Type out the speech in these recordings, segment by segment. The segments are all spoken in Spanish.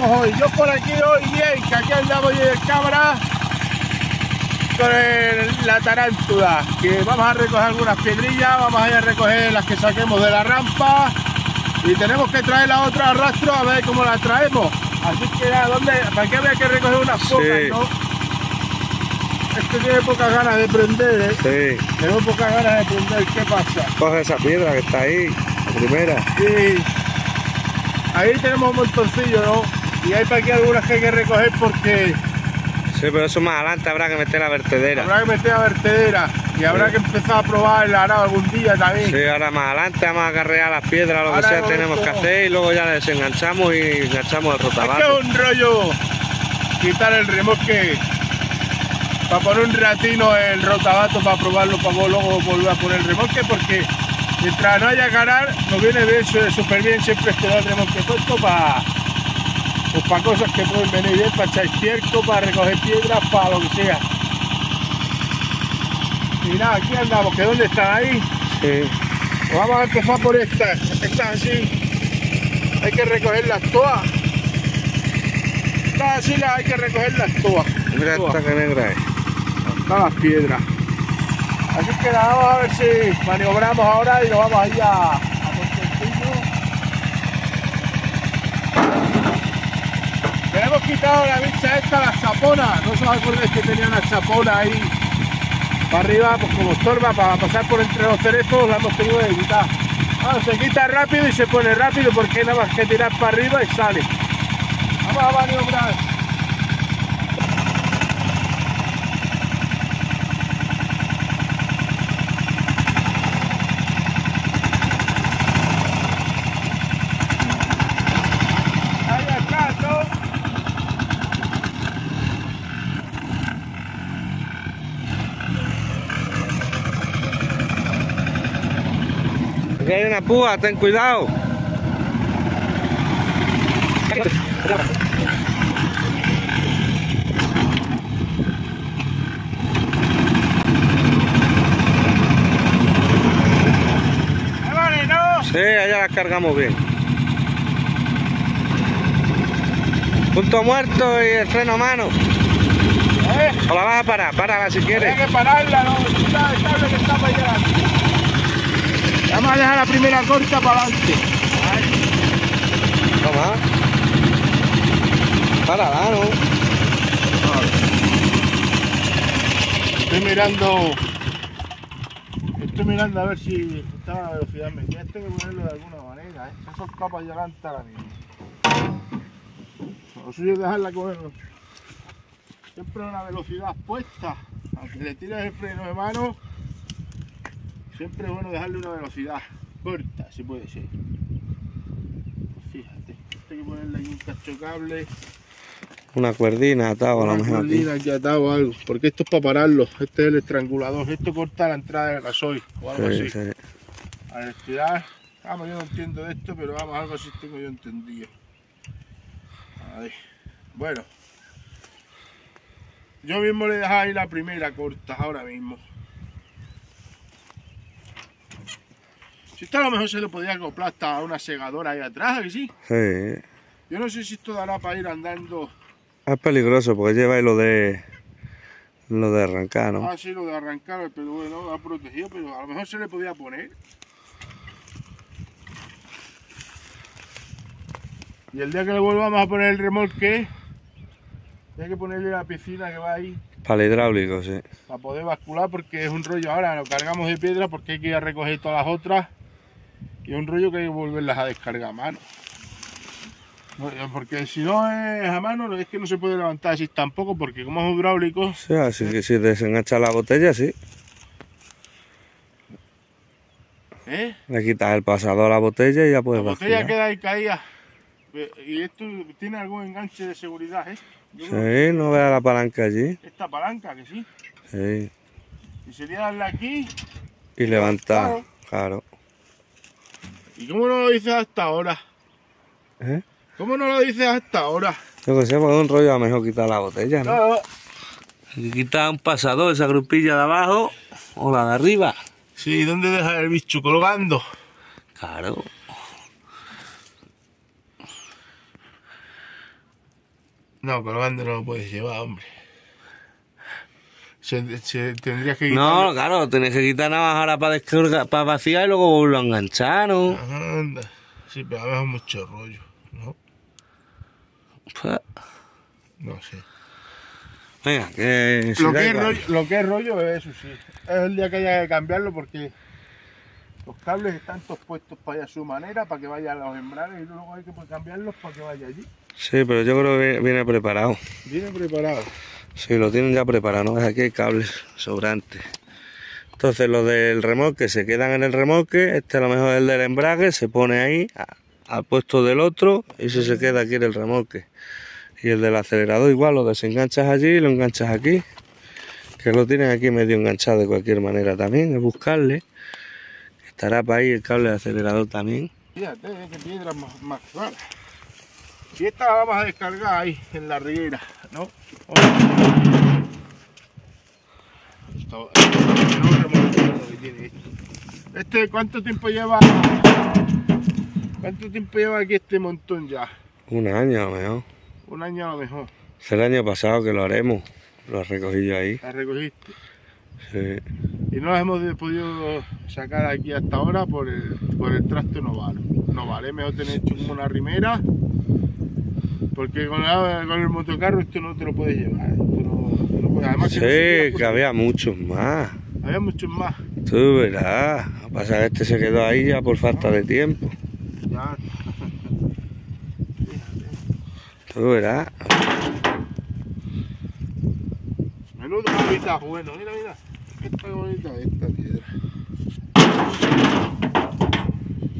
andamos hoy? Yo por aquí hoy bien, que aquí andamos yo el cabra con el- la tarántula, que vamos a recoger algunas piedrillas, vamos a ir a recoger las que saquemos de la rampa y tenemos que traer la otra arrastro a ver cómo la traemos. Así que nada, ¿dónde? ¿Para qué había que recoger unas pocas, Sí. no? Este tiene pocas ganas de prender, ¿eh? Sí, Tengo pocas ganas de prender, ¿qué pasa? coge esa piedra que está ahí, la primera. Sí. Ahí tenemos un montoncillo, ¿no? Y hay para aquí algunas que hay que recoger porque Sí, pero eso más adelante habrá que meter la vertedera. habrá que meter a vertedera y habrá Sí. que empezar a probar el arado algún día también. Sí, ahora más adelante vamos a acarrear las piedras, lo que sea tenemos que hacer y luego ya desenganchamos y enganchamos el Es que rotabato. es un rollo quitar el remolque para poner un ratino el rotabato para probarlo para luego volver a poner el remolque porque mientras no haya ganar nos viene bien súper bien siempre tener el remolque puesto para para cosas que pueden venir bien, para echar estiércol, para recoger piedras, para lo que sea. Y nada, aquí andamos, que dónde están ahí. Sí. Vamos a empezar por esta. Estas así. Hay que recogerlas todas. Estas así las hay que recogerlas todas. Mira esta que negra es. Todas las piedras. Así que nada, vamos a ver si maniobramos ahora y nos vamos a ir a, a Constantino. Le hemos quitado la bicha esta, la chapona. No os acordáis que tenía una chapona ahí para arriba, pues como estorba para pasar por entre los cerezos, la hemos tenido que quitar. Ah, se quita rápido y se pone rápido porque nada más que tirar para arriba y sale. Vamos a maniobrar. Ahí está, ¿no? Hay púa, ten cuidado. Sí, allá la cargamos bien. Punto muerto y el freno a mano. ¿Eh? O la vas a parar, párala si Hay quieres. que pararla, ¿no? Está el cable que está para allá. Vamos a dejar la primera corta para adelante. Toma. Párala, ¿no? Estoy mirando. Estoy mirando a ver si está a la velocidad metida. Esto hay que ponerlo de alguna manera, ¿eh? Esas son capas de adelante ahora mismo. Lo suyo es dejarla con el- siempre una velocidad puesta. Aunque le tires el freno de mano, siempre es bueno dejarle una velocidad corta, si puede ser. Pues fíjate, esto hay que ponerle ahí un cachocable. Una cuerdina atado a lo Una mejor aquí. cordina aquí atado algo, porque esto es para pararlo. Este es el estrangulador. Esto corta la entrada del gasoil o algo Sí, así. sí. Al estirar, vamos, yo no entiendo de esto, pero vamos, algo así tengo yo entendido. Ahí. Bueno, yo mismo le dejaba ahí la primera corta ahora mismo. Si esto a lo mejor se le podía acoplar hasta una segadora ahí atrás, ¿a que sí? Sí. Yo no sé si esto dará para ir andando. Es peligroso porque lleva ahí lo de lo de arrancar, ¿no? Ah, sí, lo de arrancar, pero bueno, va protegido, pero a lo mejor se le podía poner. Y el día que le volvamos a poner el remolque, hay que ponerle la piscina que va ahí Para el hidráulico, sí. para poder bascular porque es un rollo. Ahora lo cargamos de piedra porque hay que ir a recoger todas las otras y es un rollo que hay que volverlas a descargar a mano. No, Porque si no es a mano, es que no se puede levantar así tampoco porque como es hidráulico, Sí, así que si desengancha la botella, sí. ¿eh? Le quitas el pasador a la botella y ya La puedes botella vaciar. queda ahí caída. Y esto tiene algún enganche de seguridad, ¿eh? Yo Sí, no vea la palanca allí. Esta palanca, que sí. Sí. Y sería darle aquí. Y levantar, Claro. claro. ¿Y cómo no lo dices hasta ahora? ¿Eh? ¿Cómo no lo dices hasta ahora? Yo que sé, porque es un rollo a lo mejor quitar la botella, ¿no? Claro. Hay que quitar un pasador, esa grupilla de abajo o la de arriba. Sí, ¿dónde dejas el bicho colgando? Claro. No, colgando no lo puedes llevar, hombre. Se, que quitar. No, claro, tenés que quitar nada más ahora para descargar, para vaciar y luego volverlo a enganchar, ¿no? Anda. Sí, pero a veces es mucho rollo, ¿no? Pues, No sé. Venga, que... Lo que, es rollo, lo que es rollo es eso, sí. Es el día que haya que cambiarlo porque los cables están todos puestos para allá a su manera, para que vayan a los embragues y luego hay que cambiarlos para que vaya allí. Sí, pero yo creo que viene preparado. Viene preparado. Sí, lo tienen ya preparado, ¿no? Aquí hay cables sobrantes. Entonces los del remolque se quedan en el remolque, este a lo mejor es el del embrague, se pone ahí al puesto del otro y ese se queda aquí en el remolque. Y el del acelerador igual, lo desenganchas allí y lo enganchas aquí. Que lo tienen aquí medio enganchado de cualquier manera también, es buscarle. Estará para ahí el cable de acelerador también. Fíjate, eh, qué piedras más, más. Y esta la vamos a descargar ahí, en la riguera, ¿no? Este, ¿cuánto tiempo lleva? ¿Cuánto tiempo lleva aquí este montón ya? Un año a lo mejor. Un año a lo mejor. Es el año pasado que lo haremos. Lo recogí yo ahí. La recogiste. Sí. Y no las hemos podido sacar aquí hasta ahora por el, por el trasto no vale. No vale, mejor tener hecho como una rimera. Porque con, la- con el motocarro esto no te lo puedes llevar. No, no puedes- además Sí, que había muchos más. había muchos más. Tú verás. Pasa que este se quedó ahí ya por falta de tiempo. Ya. Tú verás. Menudo hábitat bueno, mira, mira. Esta bonita esta piedra.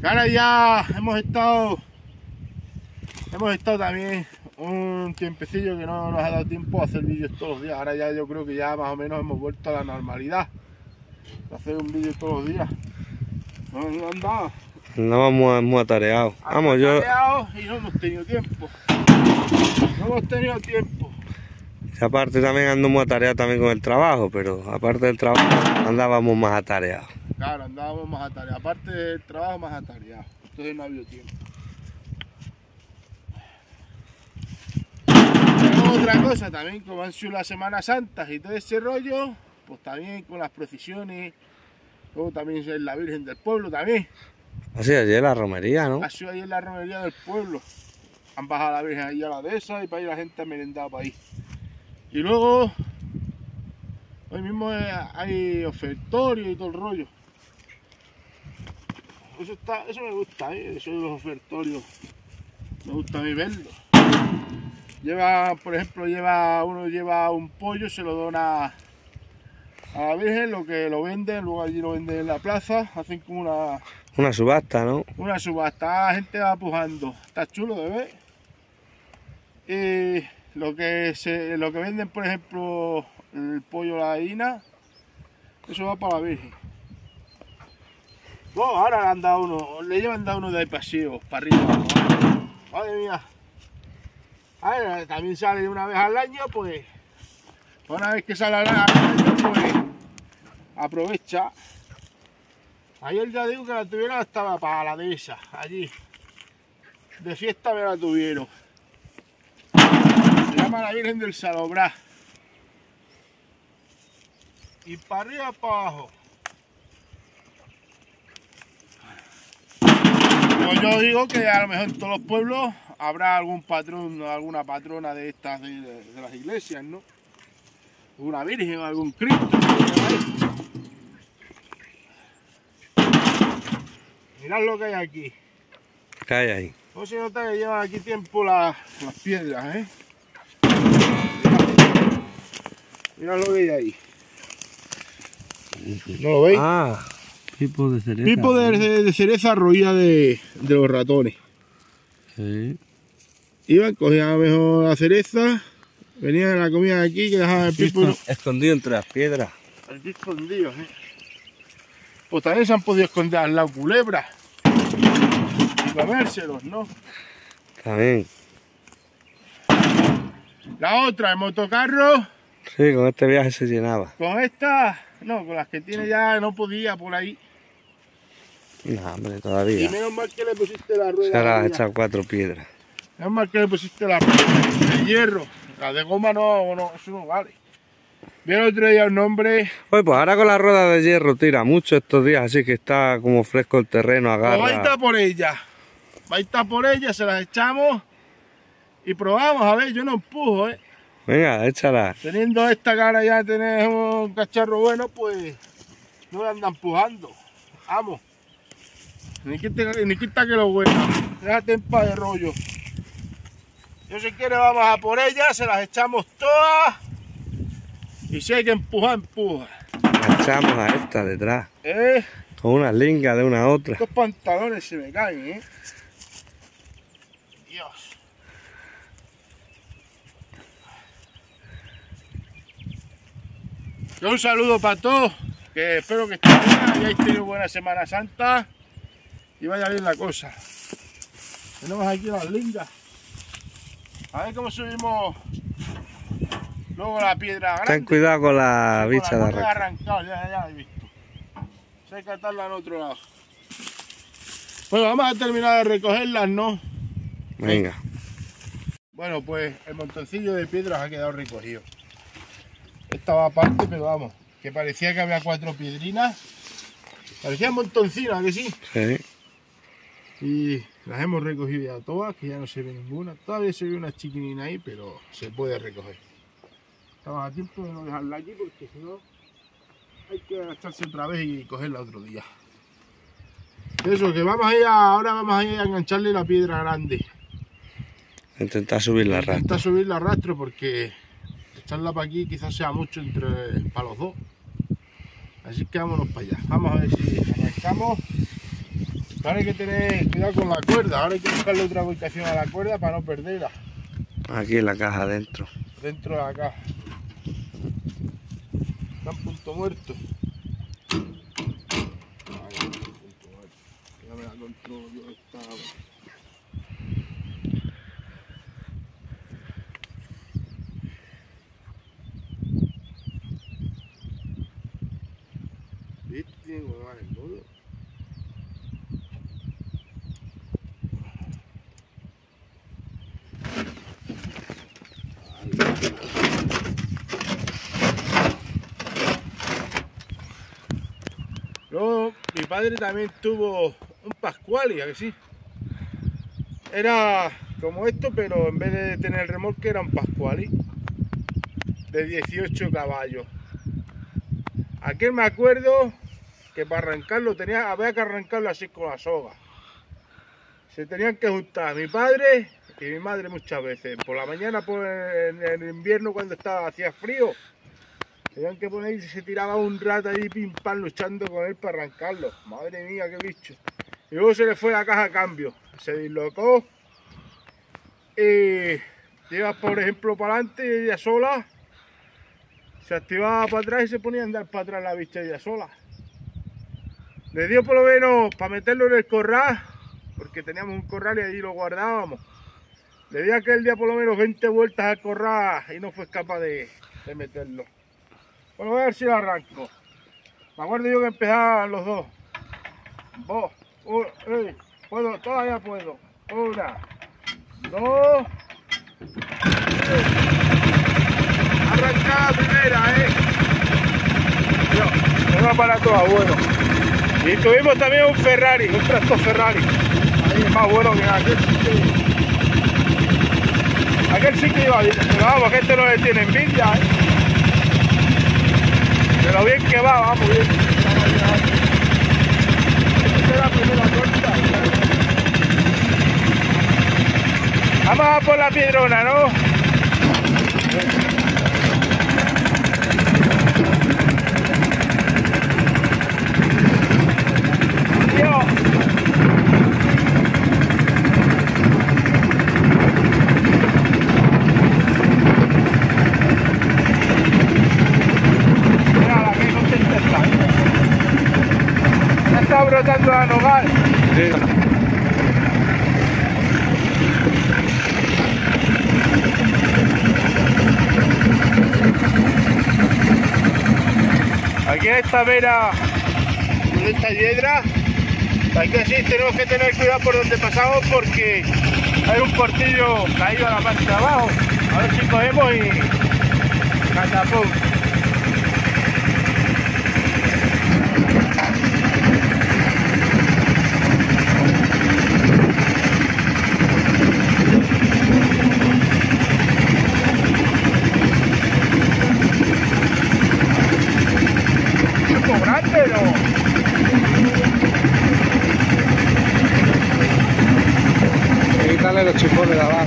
Y Ahora ya hemos estado. Hemos estado también un tiempecillo que no nos ha dado tiempo a hacer vídeos todos los días. Ahora ya yo creo que ya más o menos hemos vuelto a la normalidad. De hacer un vídeo todos los días. No, no han dado. Andábamos muy, atareados. Vamos, yo. Atareados Y no hemos tenido tiempo. No hemos tenido tiempo. y aparte también ando muy atareado también con el trabajo, pero aparte del trabajo andábamos más atareados. Claro, andábamos más atareados. Aparte del trabajo, más atareados. Entonces no ha habido tiempo. Luego otra cosa también, como han sido las Semanas Santas y todo ese rollo, pues también con las procesiones. Luego también es la Virgen del Pueblo también. Así ayer la romería, ¿no? Ha sido en la romería del pueblo. Han bajado la Virgen ahí a la dehesa y para ahí la gente ha merendado para ahí. Y luego, hoy mismo hay ofertorio y todo el rollo. Eso, está, eso me gusta, ¿eh? eso de los ofertorios. Me gusta a mí verlo. Lleva, por ejemplo, lleva uno lleva un pollo, se lo dona a la Virgen, lo que lo venden, luego allí lo venden en la plaza, hacen como una, Una subasta, ¿no? una subasta, la gente va pujando. Está chulo de ver. Y lo que se, lo que venden, por ejemplo, el pollo la gallina, eso va para la Virgen. Bueno, ahora le han dado uno, le llevan dado uno de paseo, para arriba. Madre mía. A ver, también sale una vez al año, pues. Una vez que sale al año, pues. Aprovecha. Ayer ya digo que la tuvieron para la dehesa, allí. De fiesta me la tuvieron. Se llama la Virgen del Salobrar. Y para arriba, para abajo. Pues yo digo que a lo mejor en todos los pueblos habrá algún patrón, alguna patrona de estas de, las iglesias, ¿no? Una virgen o algún Cristo. Mirad lo que hay aquí. ¿Qué hay ahí? No se nota que llevan aquí tiempo la- las piedras, ¿eh? Mirad lo que hay ahí. ¿No lo veis? Ah, pipo de cereza. Pipo de, de- de cereza roída de, de los ratones. Sí. Iban, cogían a lo mejor la cereza, venían a la comida de aquí, que dejaban el pipo Esco- Escondido entre las piedras. aquí escondidos, ¿eh? Pues también se han podido esconder al lado culebras y comérselos, ¿no? También. La otra, el motocarro, Sí, con este viaje se llenaba. con esta, no, con las que tiene ya no podía por ahí. No, hombre, Y todavía. menos mal que le pusiste la Se rueda. ahora has arriba. echado cuatro piedras. Es más que le pusiste la de hierro. La de goma no, no, eso no vale. Vi el otro día un nombre. Pues, pues ahora con la rueda de hierro tira mucho estos días, así que está como fresco el terreno, agarra. Pues va a por ella. Va a estar por ella, se las echamos y probamos. A ver, yo no empujo, ¿eh? Venga, échala. Teniendo esta cara ya tenés un cacharro bueno, pues no la andan empujando. Vamos. Ni quita, ni quita que lo bueno. Déjate en paz de rollo. Yo si quiere vamos a por ella, se las echamos todas. Y si hay que empujar, empuja. echamos a esta detrás. ¿Eh? Con una linga de una a otra. Estos pantalones se me caen, ¿eh? Dios. un saludo para todos, que espero que estén bien, hayáis tenido buena Semana Santa y vaya bien la cosa. Tenemos aquí las lingas. A ver cómo subimos luego la piedra grande. Ten cuidado con la bicha de arrancar. arrancado, ya, ya he visto. hay que atarla en otro lado. Bueno, vamos a terminar de recogerlas, ¿no? Venga. Bueno, pues el montoncillo de piedras ha quedado recogido. Estaba aparte, pero vamos, que parecía que había cuatro piedrinas. Parecía montoncina, que sí? Sí. Y las hemos recogido ya todas, que ya no se ve ninguna. Todavía se ve una chiquinina ahí, pero se puede recoger. Estamos a tiempo de no dejarla aquí porque si no hay que agacharse otra vez y cogerla otro día. Eso, que vamos a ir ahora vamos a ir a engancharle la piedra grande. Intentar subir la rastro. Intentar subir la rastro porque echarla para aquí quizás sea mucho entre para los dos. Así que vámonos para allá. Vamos a ver si arrancamos. Ahora hay que tener cuidado con la cuerda. Ahora hay que buscarle otra ubicación a la cuerda para no perderla. Aquí en la caja adentro. Dentro de la caja. Está en punto muerto. Ya me la controlo yo esta. ¿Viste? Vale, todo. Luego mi padre también tuvo un Pascuali, ¿a que sí? Era como esto, pero en vez de tener el remolque era un Pascuali de 18 caballos. Aquel me acuerdo que para arrancarlo tenía, había que arrancarlo así con la soga. Se tenían que juntar mi padre y mi madre muchas veces. Por la mañana, por en invierno cuando estaba hacía frío, Tenían que poner y se tiraba un rato ahí pim pam luchando con él para arrancarlo. Madre mía, qué bicho. Y luego se le fue la caja a cambio. Se dislocó. Y iba, por ejemplo, para adelante y ella sola. Se activaba para atrás y se ponía a andar para atrás la bicha ella sola. Le dio por lo menos para meterlo en el corral, porque teníamos un corral y allí lo guardábamos. Le di aquel día por lo menos 20 vueltas al corral y no fue capaz de, de meterlo. Bueno, voy a ver si lo arranco. Me acuerdo yo que empezaban los dos. Vos, un, ey, puedo, todavía puedo. Una, dos. tres. Arranca la primera, eh. Dios, un aparato va bueno. Y tuvimos también un Ferrari, un tractor Ferrari. Ahí es más bueno que aquel sí que. Aquel sí que iba bien. Pero vamos, que este no le tiene envidia, eh. Pero bien que va, vamos bien. Esta es la primera corta. Vamos a por la piedrona, ¿no? Dios. Mira, qué contenta está. Ya nogal. Aquí en esta vera, en esta hiedra, aquí así tenemos que tener cuidado por donde pasamos porque hay un portillo caído a la parte de abajo. A ver si cogemos y catapum. Grande, ¿no? Quítale los chipones de abajo.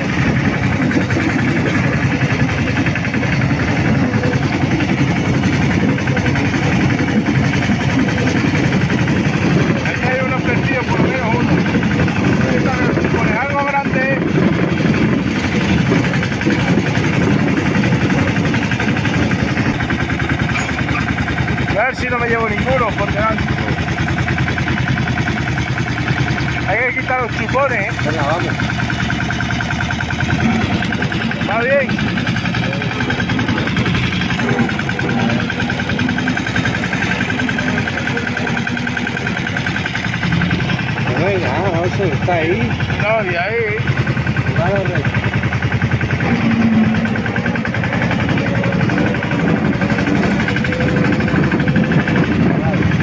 Aquí hay unos perdidos, por lo menos uno. Quítale los chipones, algo grande. A ver si no me llevo ninguno por delante. Hay que quitar los chupones, ¿eh? Venga, vamos. ¿Va bien? Venga, José, está ahí. No, de ahí. Vale,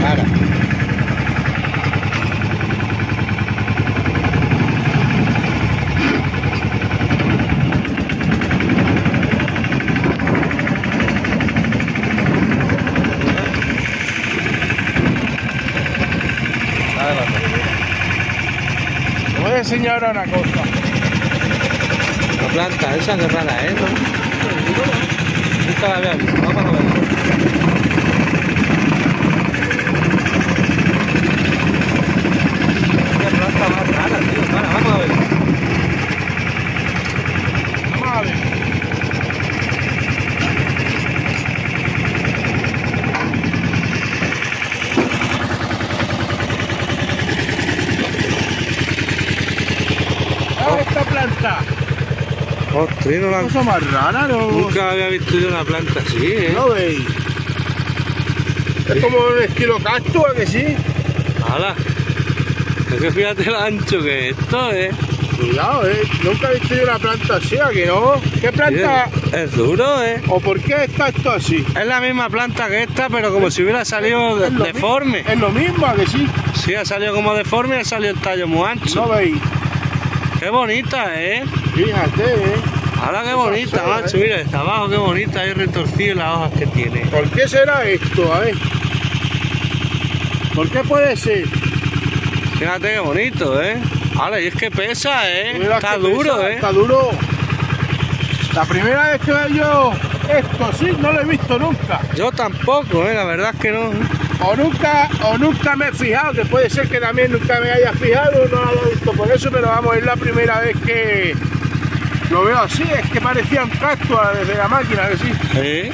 Para. Te voy a enseñar ahora una cosa. La esa que rara, ¿eh? ¿No? Nunca la había visto. Vamos a ver. Qué planta más rara, tío. Vamos a ver. Vamos a ver. Esta planta. Ostras, no la... Cosa más rara, ¿no? Nunca había visto yo una planta así, ¿eh? ¿No veis? Es como un estilo cactus, ¿a que sí? ¡Hala! Es que fíjate lo ancho que es esto, ¿eh? Cuidado, ¿eh? Nunca he visto yo una planta así, ¿a que no? ¿Qué planta? Es, es duro, ¿eh? ¿O por qué está esto así? Es la misma planta que esta, pero como si hubiera salido Es deforme. Es lo mismo, ¿a que sí? Sí, ha salido como deforme y ha salido el tallo muy ancho. ¿No veis? Qué bonita, ¿eh? Fíjate, ¿eh? Ahora qué bonita, macho. ¿eh? Mira, está abajo, qué bonita. Ahí retorcido las hojas que tiene. ¿Por qué será esto? A ver. ¿Por qué puede ser? Fíjate qué bonito, ¿eh? Ahora, y es que pesa, ¿eh? Mira Está duro, pesa, ¿eh? Está duro. La primera vez que veo yo esto, sí, no lo he visto nunca. Yo tampoco, ¿eh? La verdad es que no. O nunca, o nunca me he fijado, que puede ser que también nunca me haya fijado, no lo haya visto por eso, pero vamos, es la primera vez que lo veo así, es que parecía un cactus desde la máquina, que sí. Sí.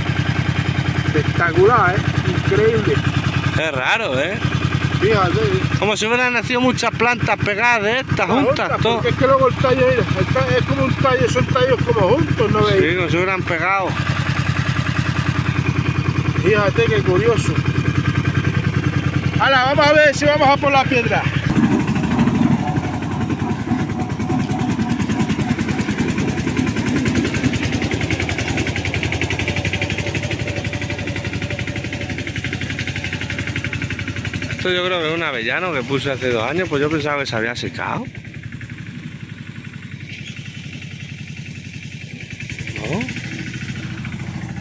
Espectacular, ¿eh? Increíble. Es raro, ¿eh? Fíjate. ¿eh? Como si hubieran nacido muchas plantas pegadas de estas, juntas, todo. Porque es que luego el tallo, el es como un tallo, son tallos como juntos, ¿no veis? Sí, como si hubieran pegado. Fíjate qué curioso. Ahora, vamos a ver si vamos a por la piedra. Esto yo creo que es un avellano que puse hace dos años, pues yo pensaba que se había secado. ¿No?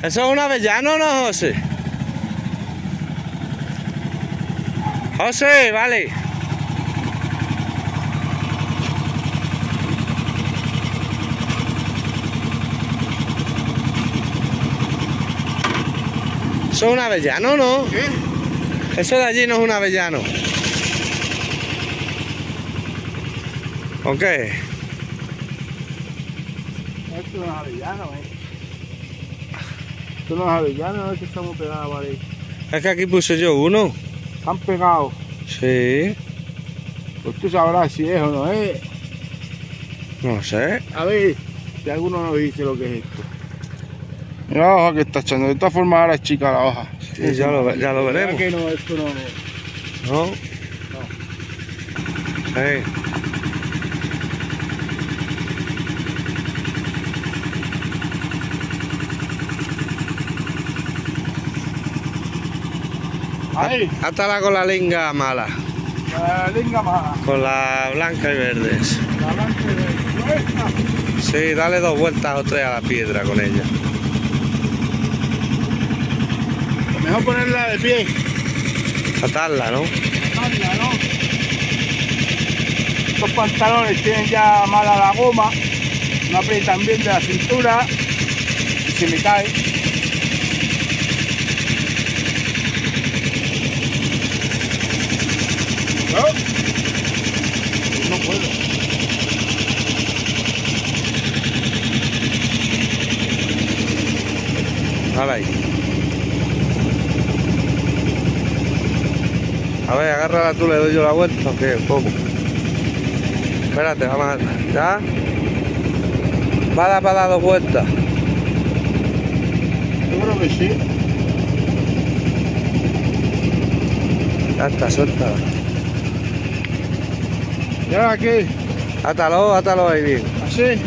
¿Eso es un avellano no, José? José, vale. ¿Eso es un avellano no? ¿Qué? Eso de allí no es un avellano. ¿O qué? Esto no es avellano, ¿eh? Esto no es avellano, es que estamos pegados, vale. Es que aquí puse yo uno. Están pegados. Sí. Pues tú sabrás si es o no es. No sé. A ver, si alguno nos dice lo que es esto. Mira la hoja que está echando. De esta forma ahora es chica la hoja. Sí, ya, lo, ya lo veremos. No, esto no. ¿No? No. Sí. Ahí. Ah, Hasta la con la linga mala. La linga mala. Con la blanca y verdes. La blanca y verde. Sí, dale dos vueltas o tres a la piedra con ella. Mejor ponerla de pie. Atarla, ¿no? Anda, ¿no? Estos pantalones tienen ya mala la goma, no aprietan bien de la cintura y se me cae. No puedo. Dale ahí. A ver, agárrala tú, le doy yo la vuelta, ¿o qué? ¿Cómo? Espérate, vamos a... ¿Ya? Va a dar para dar dos vueltas. Yo creo que sí. Ya está, suéltala. ¿Y ahora qué? Átalo, átalo ahí bien. ¿Así?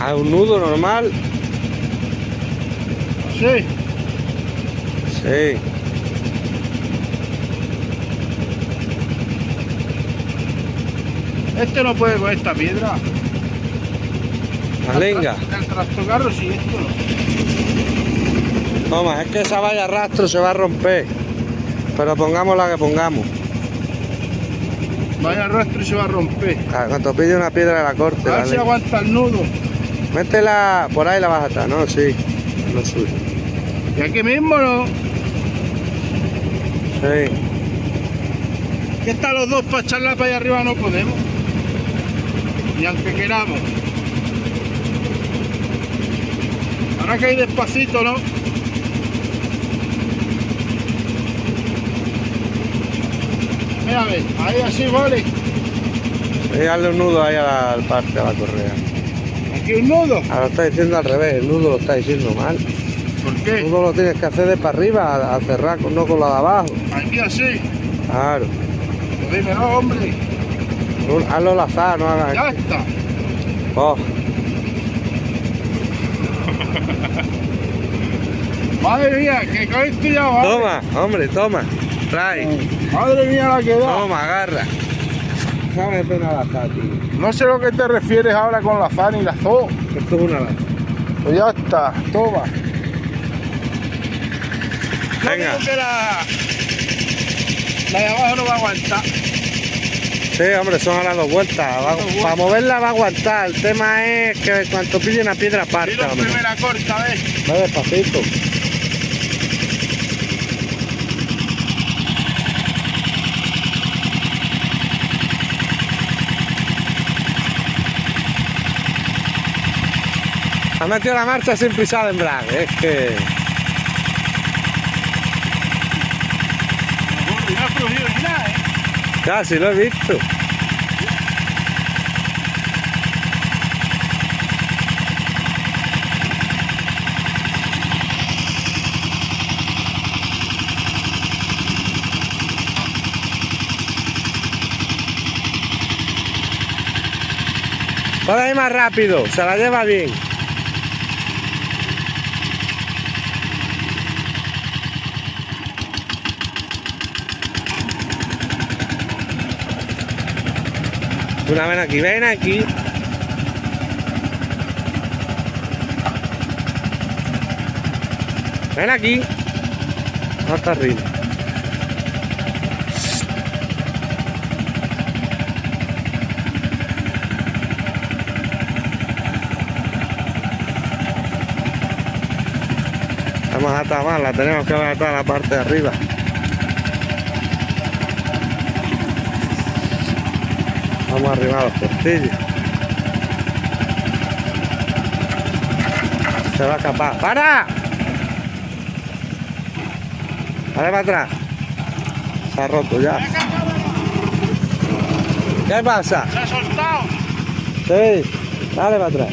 A un nudo normal. ¿Así? Sí. Este no puede con esta piedra. La linga. El tractocarro sí, esto no. Toma, es que esa vaya rastro se va a romper. Pero pongamos la que pongamos. Vaya rastro y se va a romper. Ah, Cuando pide una piedra de la corte, A ver si aguanta el nudo. Métela por ahí la vas a ¿no? Sí. Lo suyo. Y aquí mismo no. Sí. Que están los dos para echarla para allá arriba no podemos. Ni aunque queramos. Ahora que hay despacito, ¿no? Mira, a ver, ahí así vale. Y darle un nudo ahí a al parte, a la correa. Aquí un nudo. Ahora lo está diciendo al revés, el nudo lo está diciendo mal. ¿Por El qué? nudo lo tienes que hacer de para arriba, a, a cerrar, no con la de abajo. Aquí así. Claro. Pues dime, no, hombre. Hazlo al azar, no hagas. Ya está. Oh, Madre mía, que con esto ya va. toma, hombre, toma. Trae. Madre mía la que da. Toma, agarra. Sabe pena la azar, tío. No sé lo que te refieres ahora con la fan y la zoo. Esto es una lata. Pues ya está, toma. Venga. digo que la, la de abajo no va a aguantar. Sí, hombre, son a las dos vueltas. Va- Dos vueltas. para moverla va a aguantar. El tema es que cuanto pille una piedra parte. Dilo a lo mejor. primera corta, ¿ves? Va despacito. Ha metido la marcha sin pisar el embrague, es que... ¿eh? Casi lo he visto. Puede ir más rápido, se la lleva bien. Ven aquí, ven aquí. Ven aquí. Hasta arriba. Estamos atada mal, la tenemos que atar a la parte de arriba. Vamos arriba a los costillos. Se va a escapar. ¡Para! Dale para atrás. Se ha roto ya. ¿Qué pasa? Se ha soltado. Sí, dale para atrás.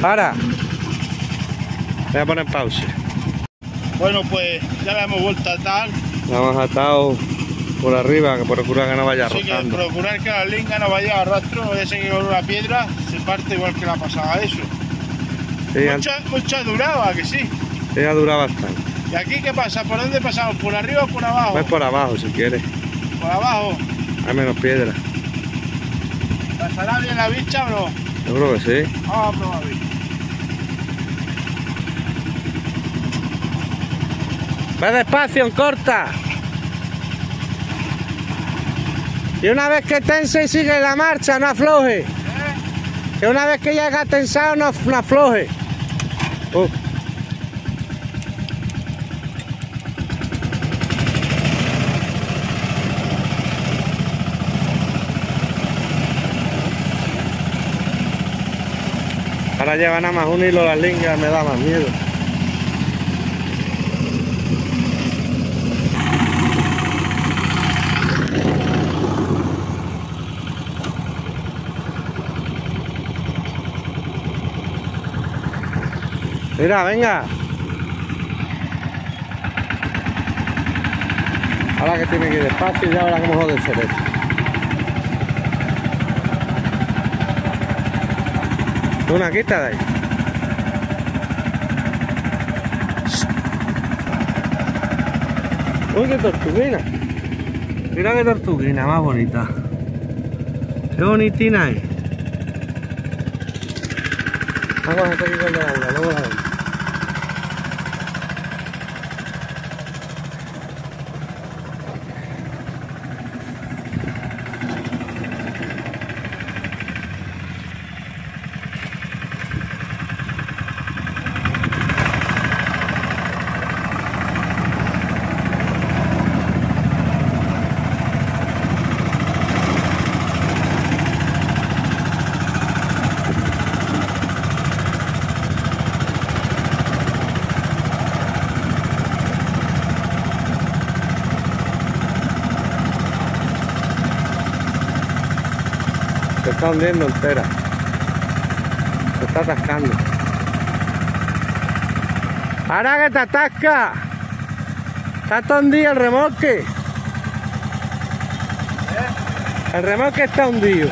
Para. Voy a poner pausa. Bueno, pues ya la hemos vuelto a atar. La hemos atado Por arriba, que procura que no vaya Así que rozando. procurar que la linga no vaya a rastro, a seguir con una piedra, se parte igual que la pasada eso. Sí, Mucha, mucha duraba, que sí. sí, ha durado bastante. ¿Y aquí qué pasa? ¿Por dónde pasamos? ¿Por arriba o por abajo? Ves por abajo si quieres. Por abajo. Hay menos piedra. ¿Pasará bien la bicha o no? Yo creo que sí. Vamos a probar. bien. Ve despacio, en corta. Y una vez que tense sigue la marcha, no afloje. Que una vez que haya tensado, no, no afloje. Uh. Ahora lleva nada más un hilo las lingas, me da más miedo. Mira, venga. Ahora que tiene que ir despacio y ya verá cómo jode el cerebro. Una quita de ahí. Uy, qué tortuguina. Mira qué tortuguina más bonita. Qué bonitina es. Vamos a aquí con la agua, luego la vemos. Se está hundiendo entera. Se está atascando. ¡Ahora que te atasca! Está hundido el remolque. El remolque está hundido.